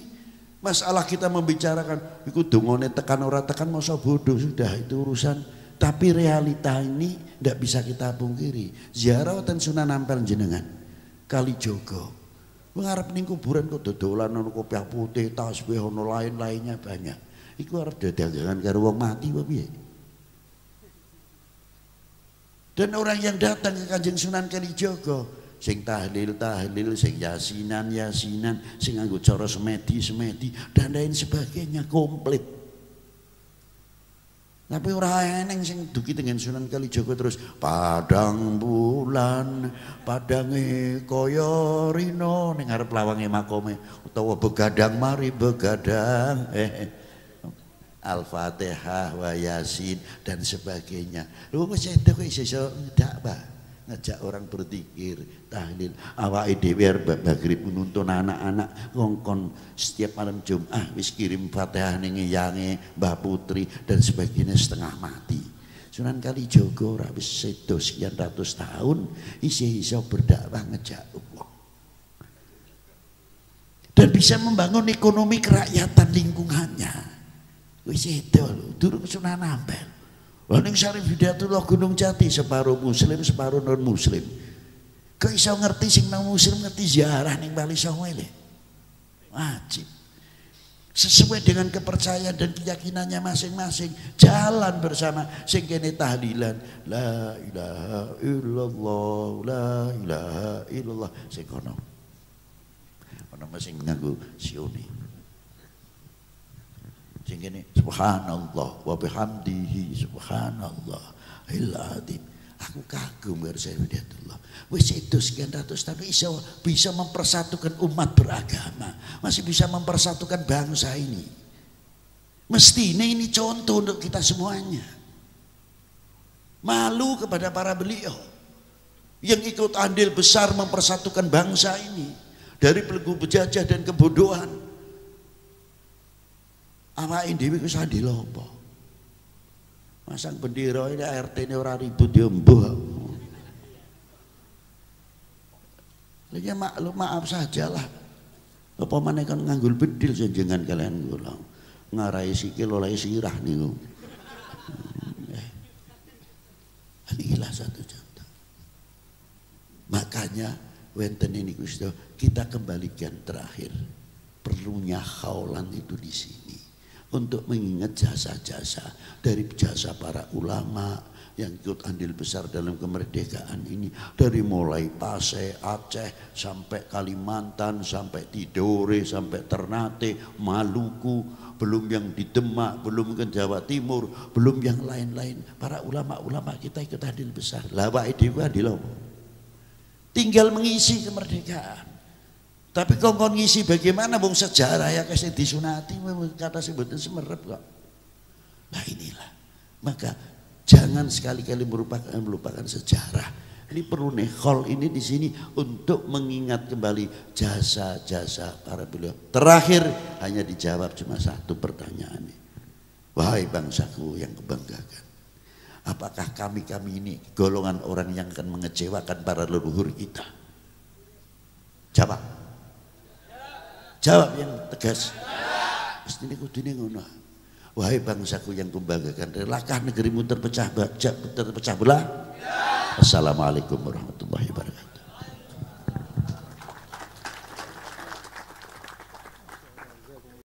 Masalah kita membicarakan, ikut dongone tekan ora tekan masa bodoh sudah itu urusan. Tapi realita ini tidak bisa kita pungkiri. Ziarah dan Sunan Ampel jenengan. Kali Jogo. Mengharap ning kuburan kok dodolan ono kopiah putih, tasbih lain-lainnya banyak. Iku arep dagangan karo wong mati apa piye? Dan orang yang datang ke Kanjeng Sunan Kalijaga sing tahlil tahlil, sing yasinan yasinan, sing nganggo cara semedi semedi dan lain sebagainya komplit. Tapi ora eneng sing duki dengan Sunan Kalijaga terus padang bulan padange kaya rino ning arep makome utawa begadang mari begadang eh, Al-Fatihah wa Yasin dan sebagainya. Lu wis itu kok iso Pak ngajak orang berzikir, tahlil. Awake dhewe maghrib menuntun anak-anak ngongkon setiap malam Jumat wis kirim Fatihah ning yange Mbah Putri dan sebagainya setengah mati. Sunan Kalijaga ora wis sedo sekian ratus tahun isih iso berdakwah ngejak Allah. Dan bisa membangun ekonomi kerakyatan lingkungannya. Wis sedo lho, durung Sunan Ampel. Waning Syarif Hidayatullah Gunung Jati separuh muslim separuh non muslim. Kau iso ngerti sing non muslim ngerti ziarah ning Bali Songo Wajib. Sesuai dengan kepercayaan dan keyakinannya masing-masing jalan bersama sing kene tahlilan la ilaha illallah la ilaha illallah sing kono. Ono masing nganggo sione sing kene subhanallah wa bihamdihi subhanallah iladim aku kagum karo saya Allah wis itu sekian ratus tapi bisa bisa mempersatukan umat beragama. Masih bisa mempersatukan bangsa ini. Mestinya ini contoh untuk kita semuanya. Malu kepada para beliau yang ikut andil besar mempersatukan bangsa ini. Dari pelenggu penjajah dan kebodohan awake dhewe ku sandi lopo masang bendera ini RT ini orang ribut ya mbuh. Lagi ya maklum maaf saja lah apa mana kan nganggul bedil jenengan kalian kula? Ngarai sikil oleh sirah niku. Hmm, eh. inilah satu contoh. Makanya wenten ini Gusto kita kembalikan terakhir. Perlunya khaulan itu di sini untuk mengingat jasa-jasa dari jasa para ulama yang ikut andil besar dalam kemerdekaan ini dari mulai Pasai, Aceh sampai Kalimantan sampai Tidore sampai Ternate, Maluku belum yang di Demak, belum ke Jawa Timur, belum yang lain-lain. Para ulama-ulama kita ikut andil besar. Lah wae dhewe Tinggal mengisi kemerdekaan. Tapi kongkon ngisi bagaimana bung sejarah ya kasih disunati kata sebutin semerep kok. Nah inilah. Maka jangan sekali-kali merupakan melupakan sejarah. Ini perlu hall ini di sini untuk mengingat kembali jasa-jasa para beliau. Terakhir hanya dijawab cuma satu pertanyaan. Wahai bangsaku yang kebanggakan. Apakah kami-kami ini golongan orang yang akan mengecewakan para leluhur kita? Jawab. Jawab yang tegas. Mesti ini kudune ngono. Wahai bangsaku yang kumbanggakan, relakah negerimu terpecah terpecah belah? Assalamualaikum warahmatullahi wabarakatuh.